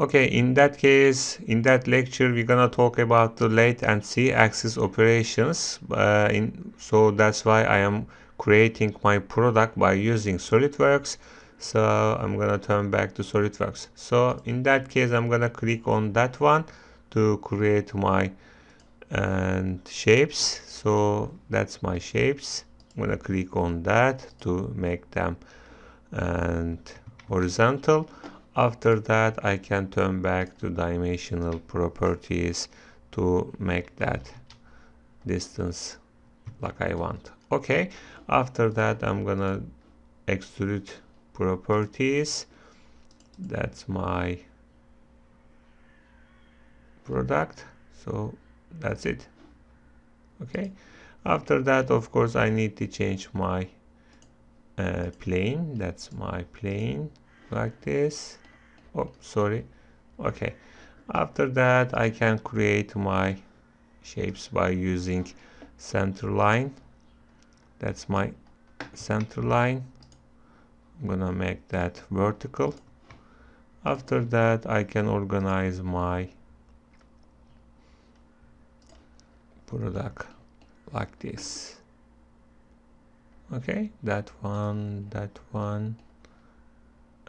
Okay, in that case, in that lecture, we're gonna talk about the lathe and z-axis operations. Uh, in, so that's why I am creating my product by using SolidWorks. So I'm gonna turn back to SolidWorks. So in that case, I'm gonna click on that one to create my and shapes. So that's my shapes. I'm gonna click on that to make them and horizontal after that I can turn back to dimensional properties to make that distance like I want. Okay after that I'm gonna extrude properties. That's my product. So that's it. Okay after that of course I need to change my uh, plane. That's my plane like this oh sorry. Okay. After that I can create my shapes by using center line. That's my center line. I'm gonna make that vertical. After that I can organize my product like this. Okay that one that one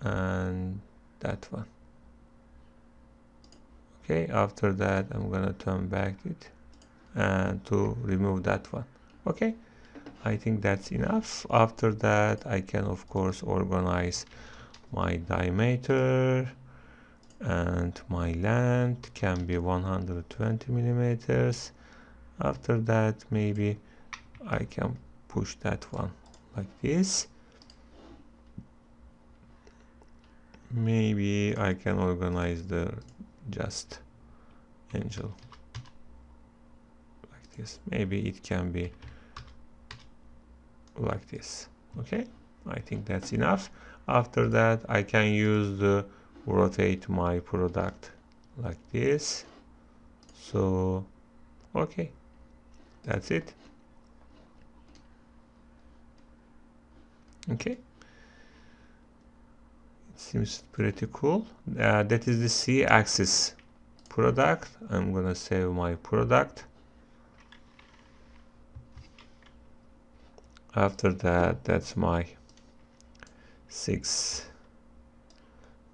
and that one. Okay after that I'm gonna turn back it and to remove that one. Okay I think that's enough. After that I can of course organize my diameter and my length. Can be 120 millimeters. After that maybe I can push that one like this maybe I can organize the just angel like this. Maybe it can be like this. Okay? I think that's enough. After that I can use the rotate my product like this. So okay. That's it. Okay seems pretty cool. Uh, that is the c-axis product. I'm gonna save my product. After that that's my six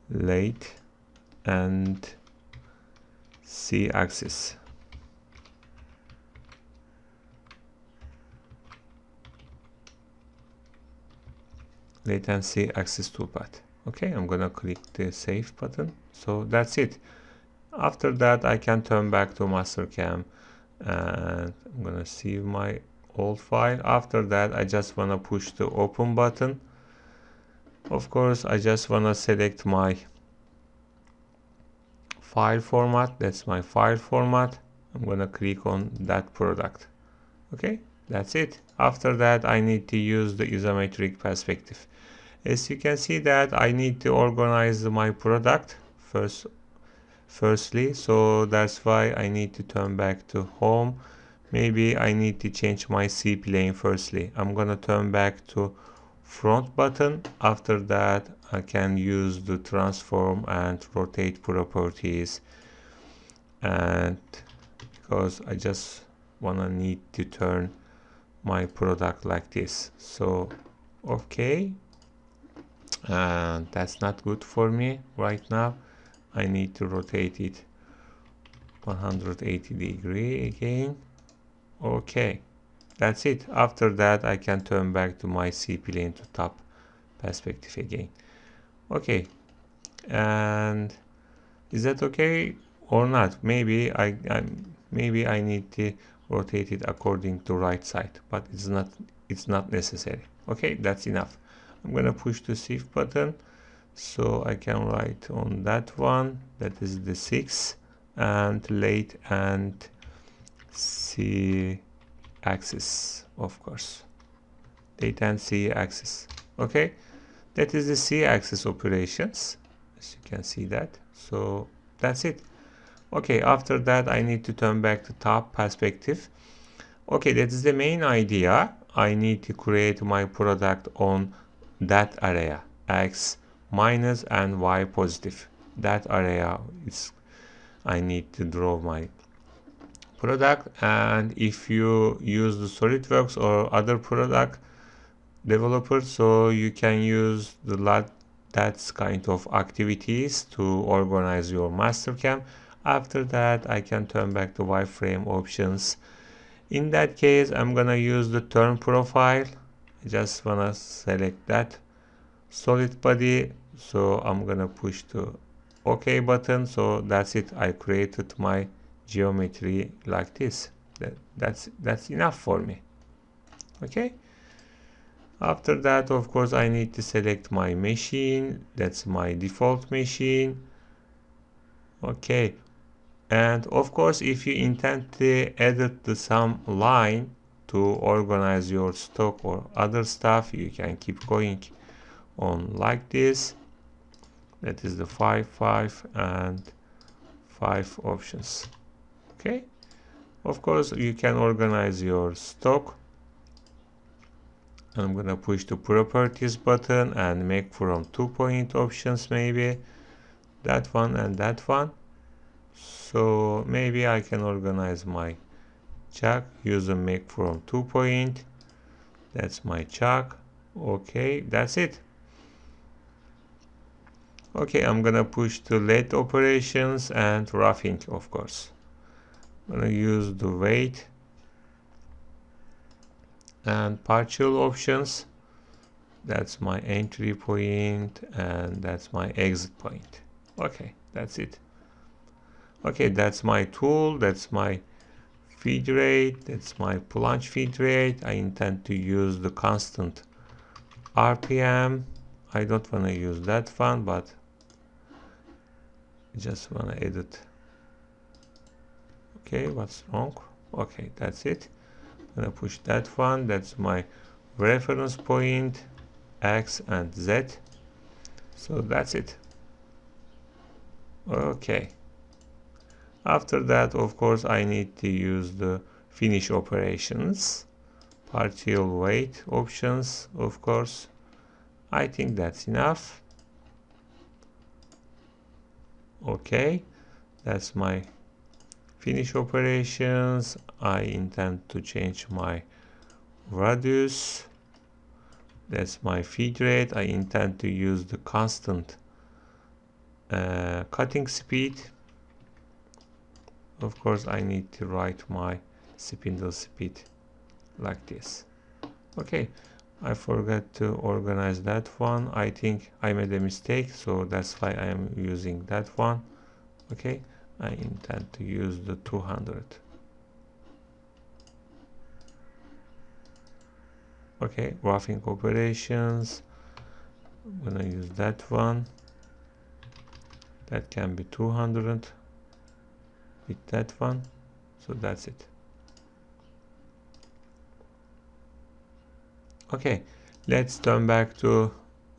lathe and c-axis. Lathe C axis toolpath okay i'm gonna click the save button. So that's it. After that i can turn back to mastercam and i'm gonna save my old file. After that i just want to push the open button. Of course i just want to select my file format. That's my file format. I'm gonna click on that product. Okay that's it. After that i need to use the isometric perspective as you can see that I need to organize my product first firstly so that's why I need to turn back to home. Maybe I need to change my Z plane firstly. I'm gonna turn back to front button. After that I can use the transform and rotate properties. And because I just wanna need to turn my product like this. So okay and that's not good for me right now. I need to rotate it 180 degree again. Okay that's it. After that I can turn back to my Z plane to top perspective again. Okay and is that okay or not? Maybe I, I maybe I need to rotate it according to right side but it's not it's not necessary. Okay that's enough I'm gonna push the shift button so I can write on that one that is the 6 and lathe and C axis of course. Lathe and C axis okay? That is the C axis operations as you can see that. So that's it. Okay after that I need to turn back to top perspective. Okay that is the main idea. I need to create my product on that area x minus and y positive that area is I need to draw my product. And if you use the SolidWorks or other product developer so you can use the lot that's kind of activities to organize your mastercam. After that I can turn back the wireframe options. In that case I'm gonna use the turn profile I just wanna select that solid body so I'm gonna push the OK button. So that's it. I created my geometry like this. That, that's that's enough for me. Okay? After that of course I need to select my machine. That's my default machine. Okay? And of course if you intend to edit the some line to organize your stock or other stuff. You can keep going on like this. That is the 5 5 and 5 options. Okay? Of course you can organize your stock. I'm gonna push the properties button and make from two point options maybe. That one and that one. So maybe I can organize my chuck use a make from two point. That's my chuck. Okay that's it. Okay I'm gonna push the lathe operations and roughing of course. I'm gonna use the weight and partial options. That's my entry point and that's my exit point. Okay that's it. Okay that's my tool that's my feed rate that's my plunge feed rate. I intend to use the constant RPM I don't want to use that one but just want to edit okay what's wrong? Okay that's it. I'm gonna push that one that's my reference point X and Z. So that's it. Okay after that, of course, I need to use the finish operations, partial weight options, of course. I think that's enough. Okay, that's my finish operations. I intend to change my radius. That's my feed rate. I intend to use the constant uh, cutting speed of course I need to write my spindle speed like this. Okay I forgot to organize that one. I think I made a mistake so that's why I am using that one. Okay I intend to use the 200 okay roughing operations. I'm gonna use that one. That can be 200 with that one. So that's it. Okay let's turn back to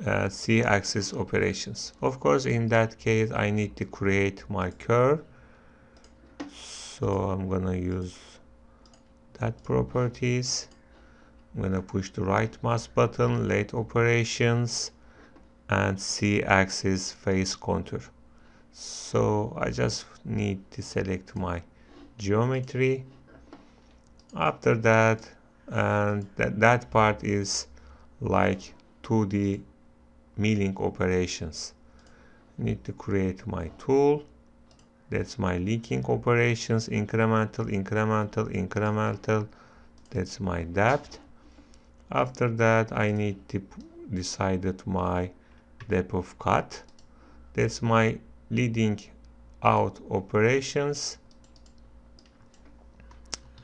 uh, z-axis operations. Of course in that case I need to create my curve. So I'm gonna use that properties. I'm gonna push the right mouse button lathe operations and c-axis face contour so I just need to select my geometry. After that and that, that part is like 2D milling operations. Need to create my tool. That's my linking operations incremental incremental incremental. That's my depth. After that I need to decide that my depth of cut. That's my leading out operations.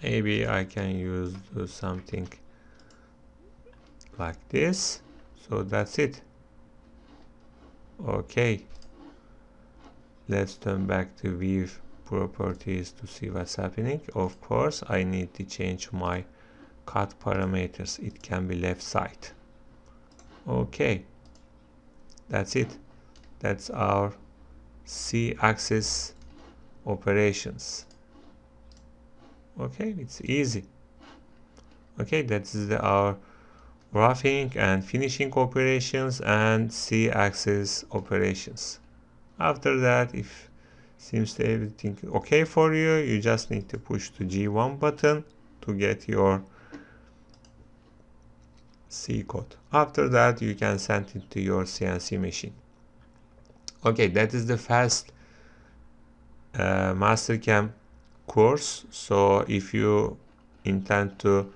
Maybe I can use something like this. So that's it. Okay. Let's turn back to view properties to see what's happening. Of course I need to change my cut parameters. It can be left side. Okay. That's it. That's our z-axis operations. Okay it's easy. Okay that's the, our roughing and finishing operations and c-axis operations. After that if seems to everything okay for you you just need to push the G1 button to get your G code. After that you can send it to your CNC machine okay that is the fast uh, Mastercam course. So if you intend to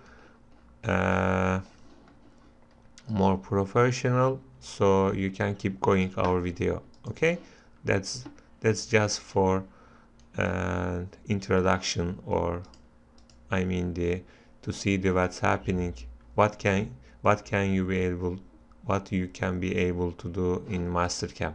uh, more professional so you can keep going our video okay? That's that's just for uh, introduction or I mean the to see the what's happening. What can what can you be able what you can be able to do in Mastercam